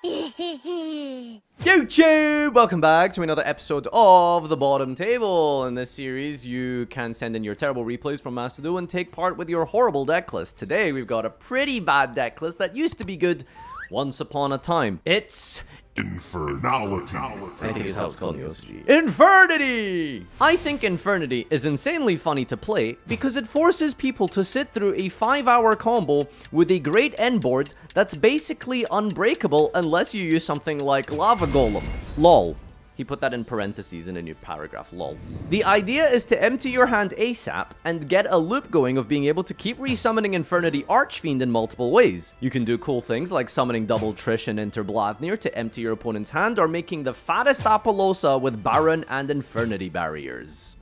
YouTube! Welcome back to another episode of The Bottom Table. In this series, you can send in your terrible replays from Master Duel and take part with your horrible deck list. Today, we've got a pretty bad deck list that used to be good once upon a time. It's Infernality. I think it's how it's called in the OCG. Infernity! I think Infernity is insanely funny to play because it forces people to sit through a 5 hour combo with a great end board that's basically unbreakable unless you use something like Lava Golem. LOL. He put that in parentheses in a new paragraph, lol. The idea is to empty your hand ASAP and get a loop going of being able to keep resummoning Infernity Archfiend in multiple ways. You can do cool things like summoning double Trish and Enter to empty your opponent's hand or making the fattest Apollousa with Baron and Infernity barriers.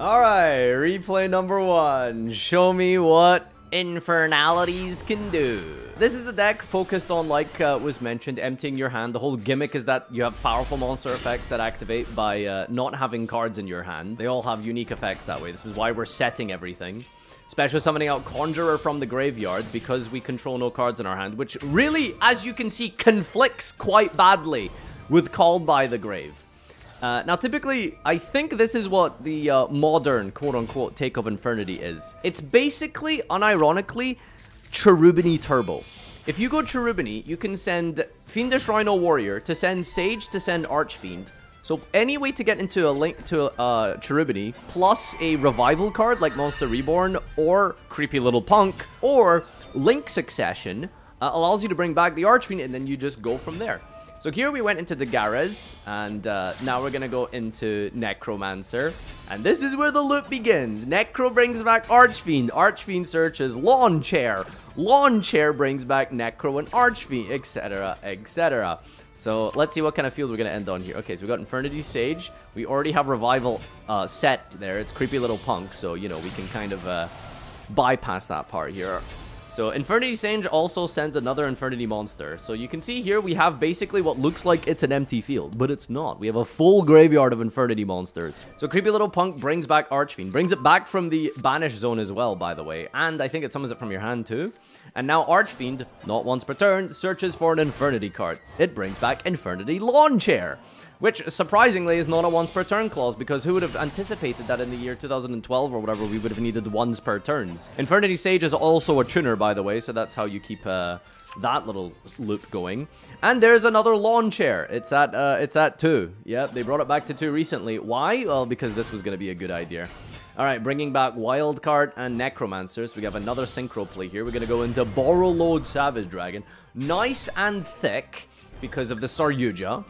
Alright, replay number one. Show me what infernalities can do. This is the deck focused on, like uh, was mentioned, emptying your hand. The whole gimmick is that you have powerful monster effects that activate by uh, not having cards in your hand. They all have unique effects that way. This is why we're setting everything. Special summoning out Conjurer from the graveyard because we control no cards in our hand, which really, as you can see, conflicts quite badly with Called by the Grave. Uh, now, typically, I think this is what the uh, modern, quote-unquote, take of Infernity is. It's basically, unironically, Cherubini Turbo. If you go Cherubini, you can send Fiendish Rhino Warrior to send Sage to send Archfiend. So any way to get into a link to uh, Cherubini, plus a revival card like Monster Reborn, or Creepy Little Punk, or Link Succession, uh, allows you to bring back the Archfiend, and then you just go from there. So here we went into the Gares, and uh, now we're gonna go into Necromancer. And this is where the loop begins. Necro brings back Archfiend. Archfiend searches Lawn Chair. Lawn Chair brings back Necro and Archfiend, etc, etc. So let's see what kind of field we're gonna end on here. Okay, so we got Infernity Sage. We already have Revival uh, set there. It's Creepy Little Punk, so, you know, we can kind of uh, bypass that part here. So Infernity Sage also sends another Infernity monster. So you can see here we have basically what looks like it's an empty field, but it's not. We have a full graveyard of Infernity monsters. So Creepy Little Punk brings back Archfiend. Brings it back from the Banish Zone as well, by the way. And I think it summons it from your hand too. And now Archfiend, not once per turn, searches for an Infernity card. It brings back Infernity Lawn Chair. Which, surprisingly, is not a once per turn clause, because who would have anticipated that in the year 2012 or whatever, we would have needed once per turns. Infernity Sage is also a tuner, by the way, so that's how you keep uh, that little loop going. And there's another lawn chair. It's at, uh, it's at 2. Yeah, they brought it back to 2 recently. Why? Well, because this was going to be a good idea. Alright, bringing back Wildcat and Necromancers. We have another Synchro play here. We're going to go into Borreload Savage Dragon. Nice and thick because of the Saryuja.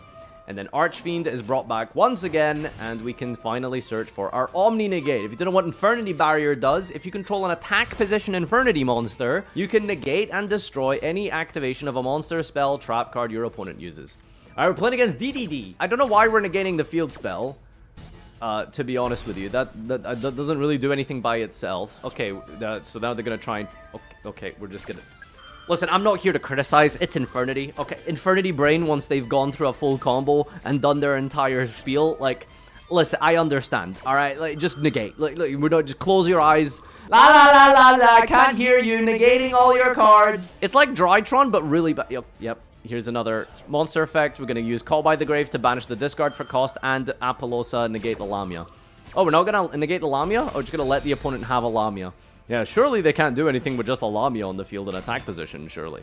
And then Archfiend is brought back once again, and we can finally search for our Omni Negate. If you don't know what Infernity Barrier does, if you control an attack position Infernity monster, you can negate and destroy any activation of a monster, spell, trap card your opponent uses. Alright, we're playing against DDD. I don't know why we're negating the field spell. Uh, to be honest with you, that, that that doesn't really do anything by itself. Okay, so now they're gonna try and... Okay, okay, we're just gonna... Listen, I'm not here to criticize. It's Infernity. Okay, Infernity Brain, once they've gone through a full combo and done their entire spiel, like, listen, I understand. All right, like, just negate. Like, like we're not just close your eyes. La la la la la. I can't hear you. Negating all your cards. It's like Drytron, but really bad. Yep, yep. Here's another monster effect. We're gonna use Call by the Grave to banish the discard for cost and Apollousa negate the Lamia. Oh, we're not gonna negate the Lamia? Or just gonna let the opponent have a Lamia? Yeah, surely they can't do anything with just a Lamia on the field in attack position, surely.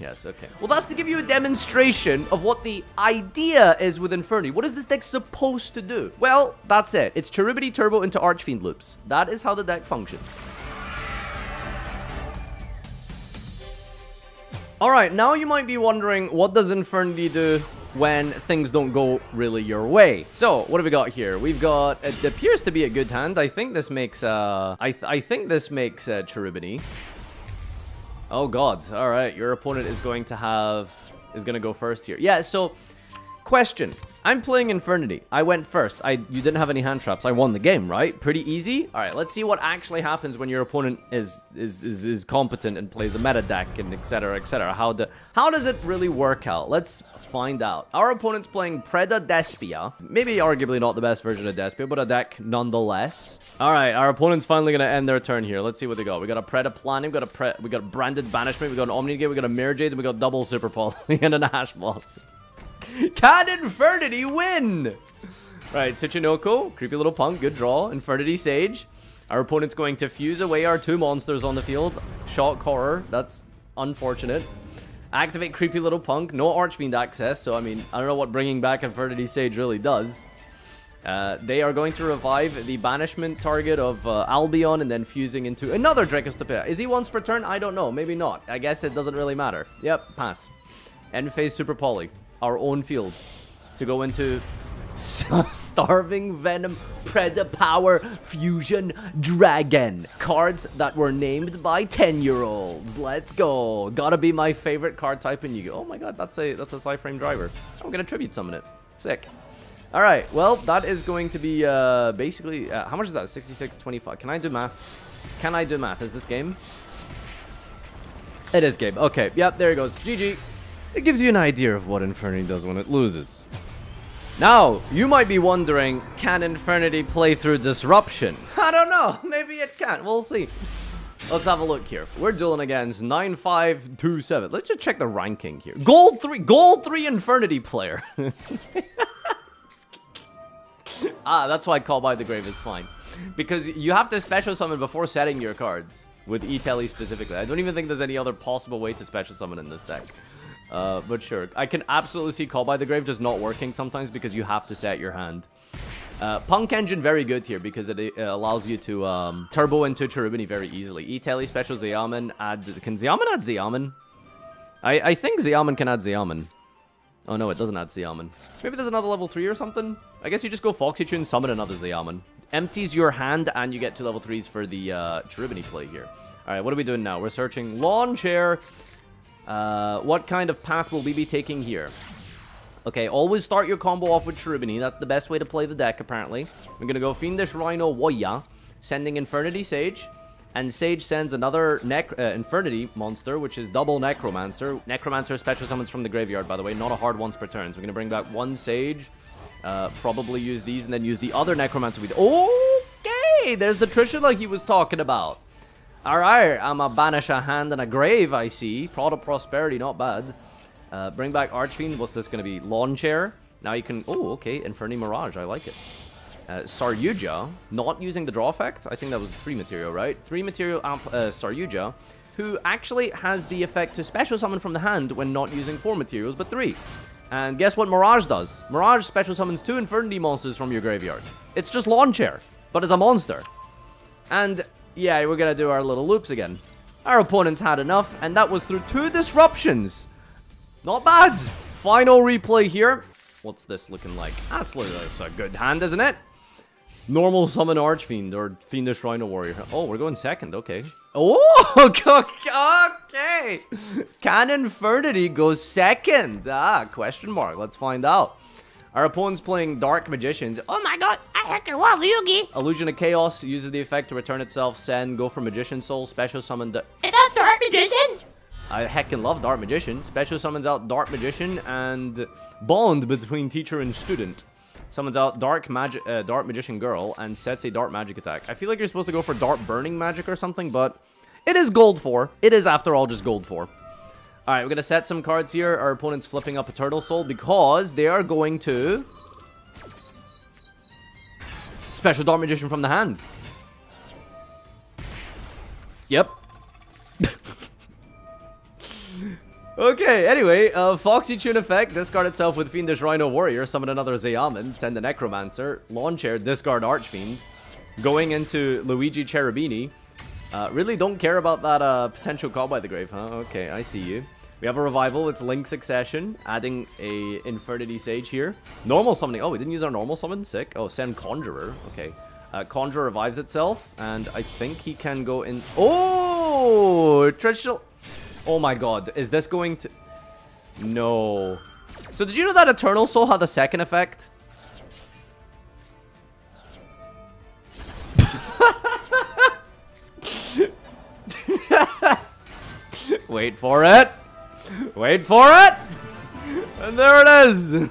Yes, okay. Well, that's to give you a demonstration of what the idea is with Infernity. What is this deck supposed to do? Well, that's it. It's Cherubini Turbo into Archfiend loops. That is how the deck functions. Alright, now you might be wondering, what does Infernity do when things don't go really your way. So, what have we got here? We've got, it appears to be a good hand. I think this makes, uh, I, th I think this makes uh, Cherubini. Oh god, alright, your opponent is going to have, is going to go first here. Yeah, so, question. I'm playing Infernity. I went first. I You didn't have any hand traps. I won the game, right? Pretty easy? All right, let's see what actually happens when your opponent is is is, is competent and plays a meta deck and etc. etc. How, do, how does it really work out? Let's find out. Our opponent's playing Preda Despia. Maybe arguably not the best version of Despia, but a deck nonetheless. All right, our opponent's finally gonna end their turn here. Let's see what they got. We got a Preda Planning, we got a pre we got a Branded Banishment, we got an Omni Gate, we got a Mirror Jade, we got double Super Poly and an Ash Boss. Can Infernity win? Right, Tsuchinoko, creepy little punk, good draw. Infernity Sage. Our opponent's going to fuse away our two monsters on the field. Shock Horror, that's unfortunate. Activate Creepy Little Punk, no Archfiend access, so I mean, I don't know what bringing back Infernity Sage really does. Uh, they are going to revive the banishment target of uh, Albion and then fusing into another Dracostopia. Is he once per turn? I don't know. Maybe not. I guess it doesn't really matter. Yep, pass. End phase Super Poly our own field to go into Starving Venom Predator Power Fusion Dragon. Cards that were named by 10-year-olds. Let's go. Gotta be my favorite card type in Yu-Gi-Oh! Oh my god, that's a that's a Psyframe driver. I'm gonna tribute summon it. Sick. Alright, well, that is going to be uh, basically... Uh, how much is that? 66.25. Can I do math? Can I do math? Is this game? It is game. Okay, yep, there he goes. GG. It gives you an idea of what Infernity does when it loses. Now, you might be wondering, can Infernity play through Disruption? I don't know, maybe it can, we'll see. Let's have a look here. We're dueling against 9527. Let's just check the ranking here. Gold 3, Gold 3 Infernity player. ah, that's why Call by the Grave is fine. Because you have to special summon before setting your cards. With E-Tele specifically. I don't even think there's any other possible way to special summon in this deck. Uh, but sure. I can absolutely see Call by the Grave just not working sometimes because you have to set your hand. Uh, Punk Engine very good here because it, it allows you to um, turbo into Cherubini very easily. E-Tele special Ze Amin add... Can Ze Amin add Ze Amin? I, I think Ze Amin can add Ze Amin. Oh no, it doesn't add Ze Amin. Maybe there's another level 3 or something? I guess you just go Foxy Tune, summon another Ze Amin. Empties your hand and you get two level 3s for the uh, Cherubini play here. Alright, what are we doing now? We're searching Lawn Chair, uh, what kind of path will we be taking here? Okay, always start your combo off with Cherubini. That's the best way to play the deck, apparently. We're gonna go Fiendish Rhino Warrior, sending Infernity Sage. And Sage sends another Nec uh, Infernity monster, which is double Necromancer. Necromancer special summons from the graveyard, by the way. Not a hard once per turn. So we're gonna bring back one Sage. Uh, probably use these and then use the other Necromancer with... Okay! There's the Trishula he was talking about. Alright, I'm a banish a hand and a grave, I see. Pot of Prosperity, not bad. Uh, bring back Archfiend. What's this going to be? Lawn Chair. Now you can... Oh, okay. Inferni Mirage. I like it. Uh, Saryuja. Not using the draw effect. I think that was three material, right? Three material amp, uh, Saryuja. Who actually has the effect to special summon from the hand when not using four materials, but three. And guess what Mirage does? Mirage special summons two Infernity monsters from your graveyard. It's just Lawn Chair, but it's a monster. And yeah, we're gonna do our little loops again. Our opponents had enough, and that was through two disruptions. Not bad. Final replay here. What's this looking like? That's, a good hand, isn't it? Normal summon Archfiend or Fiendish Rhino Warrior. Oh, we're going second. Okay. Oh, okay. Can Infernity go second? Ah, question mark. Let's find out. Our opponent's playing Dark Magicians. Oh my god, I heckin' love Yugi! Illusion of Chaos uses the effect to return itself, send, go for Magician Soul, special summon... Is that Dark Magician? I heckin' love Dark Magician. Special summons out Dark Magician and bond between teacher and student. Summons out Dark Magic, uh, Dark Magician Girl and sets a Dark Magic attack. I feel like you're supposed to go for Dark Burning Magic or something, but it is Gold 4. It is, after all, just Gold 4. Alright, we're going to set some cards here. Our opponent's flipping up a Eternal Soul because they are going to... Special Dark Magician from the hand. Yep. okay, anyway, uh, Foxy Tune effect. Discard itself with Fiendish Rhino Warrior. Summon another Ze Amin. Send a Necromancer. Lawn Chair. Discard Archfiend. Going into Luigi Cherubini. Uh, really don't care about that uh, potential call by the grave, huh? Okay, I see you. We have a revival. It's Link Succession, adding a Infernity Sage here. Normal summoning. Oh, we didn't use our normal summon. Sick. Oh, send Conjurer. Okay. Uh, Conjurer revives itself, and I think he can go in... Oh! Traditional... Oh my god. Is this going to... No. So did you know that Eternal Soul had a second effect? Wait for it. Wait for it. And there it is.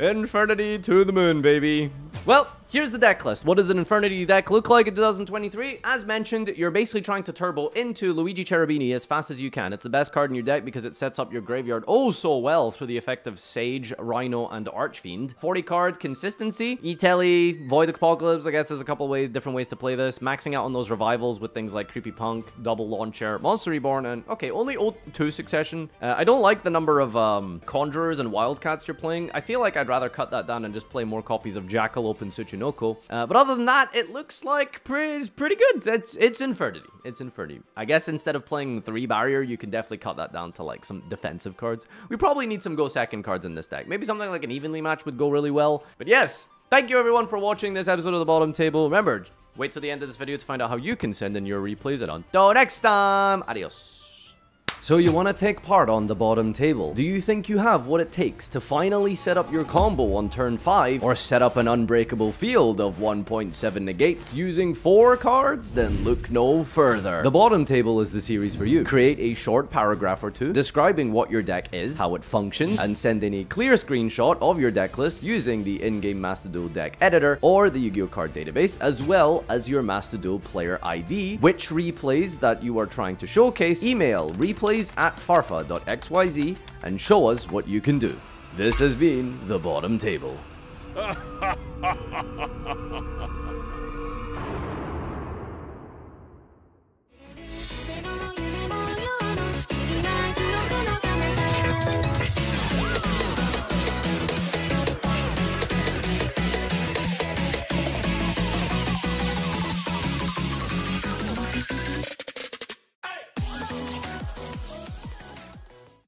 Infernity to the moon, baby. Well, Here's the deck list. What does an Infernity deck look like in 2023? As mentioned, you're basically trying to turbo into Luigi Cherubini as fast as you can. It's the best card in your deck because it sets up your graveyard oh so well through the effect of Sage, Rhino, and Archfiend. 40 card consistency. E-Telly, Void Apocalypse, I guess there's a couple ways, different ways to play this. Maxing out on those revivals with things like Creepy Punk, Double Launcher, Monster Reborn, and okay, only 2 Succession. Uh, I don't like the number of um, Conjurers and Wildcats you're playing. I feel like I'd rather cut that down and just play more copies of Jackalope and Tsuchi Noko. Uh, but other than that, it looks like pretty, pretty good. It's it's Infernity. It's Infernity. I guess instead of playing three barrier, you can definitely cut that down to like some defensive cards. We probably need some go second cards in this deck. Maybe something like an evenly match would go really well. But yes, thank you everyone for watching this episode of the bottom table. Remember, wait till the end of this video to find out how you can send in your replays. And until next time, adios. So you want to take part on the bottom table. Do you think you have what it takes to finally set up your combo on turn 5 or set up an unbreakable field of 1.7 negates using 4 cards? Then look no further. The bottom table is the series for you. Create a short paragraph or two describing what your deck is, how it functions, and send in a clear screenshot of your deck list using the in-game Master Duel deck editor or the Yu-Gi-Oh card database as well as your Master Duel player ID, which replays that you are trying to showcase, email replay plays at farfa.xyz and show us what you can do. This has been The Bottom Table.